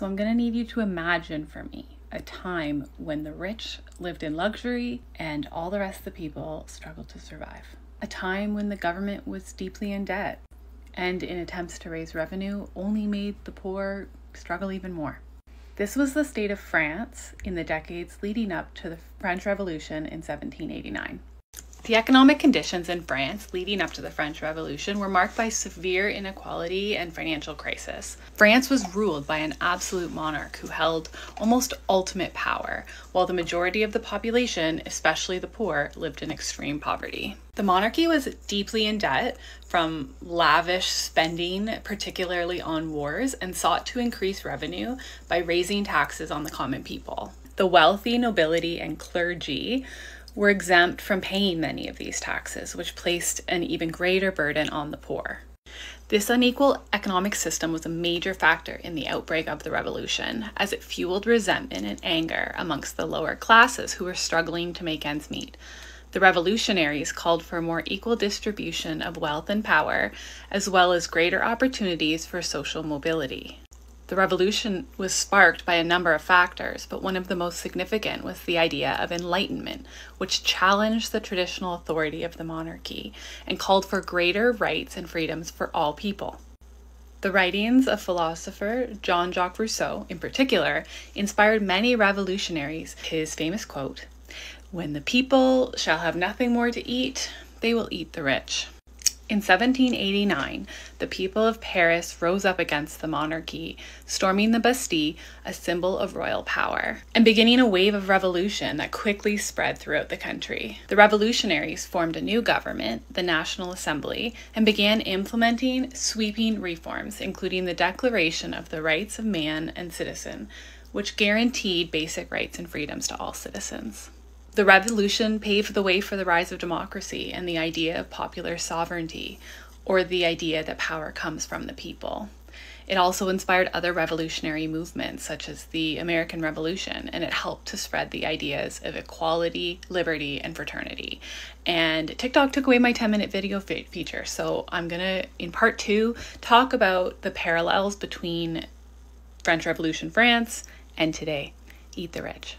So I'm going to need you to imagine for me a time when the rich lived in luxury and all the rest of the people struggled to survive. A time when the government was deeply in debt and, in attempts to raise revenue, only made the poor struggle even more. This was the state of France in the decades leading up to the French Revolution in 1789. The economic conditions in France leading up to the French Revolution were marked by severe inequality and financial crisis. France was ruled by an absolute monarch who held almost ultimate power, while the majority of the population, especially the poor, lived in extreme poverty. The monarchy was deeply in debt from lavish spending, particularly on wars, and sought to increase revenue by raising taxes on the common people. The wealthy nobility and clergy were exempt from paying many of these taxes, which placed an even greater burden on the poor. This unequal economic system was a major factor in the outbreak of the revolution, as it fueled resentment and anger amongst the lower classes who were struggling to make ends meet. The revolutionaries called for a more equal distribution of wealth and power, as well as greater opportunities for social mobility. The revolution was sparked by a number of factors, but one of the most significant was the idea of enlightenment, which challenged the traditional authority of the monarchy and called for greater rights and freedoms for all people. The writings of philosopher Jean Jacques Rousseau, in particular, inspired many revolutionaries. His famous quote When the people shall have nothing more to eat, they will eat the rich. In 1789, the people of Paris rose up against the monarchy, storming the Bastille, a symbol of royal power, and beginning a wave of revolution that quickly spread throughout the country. The revolutionaries formed a new government, the National Assembly, and began implementing sweeping reforms, including the Declaration of the Rights of Man and Citizen, which guaranteed basic rights and freedoms to all citizens. The revolution paved the way for the rise of democracy and the idea of popular sovereignty, or the idea that power comes from the people. It also inspired other revolutionary movements, such as the American Revolution, and it helped to spread the ideas of equality, liberty, and fraternity. And TikTok took away my 10 minute video feature, so I'm gonna, in part two, talk about the parallels between French Revolution France and today. Eat the rich.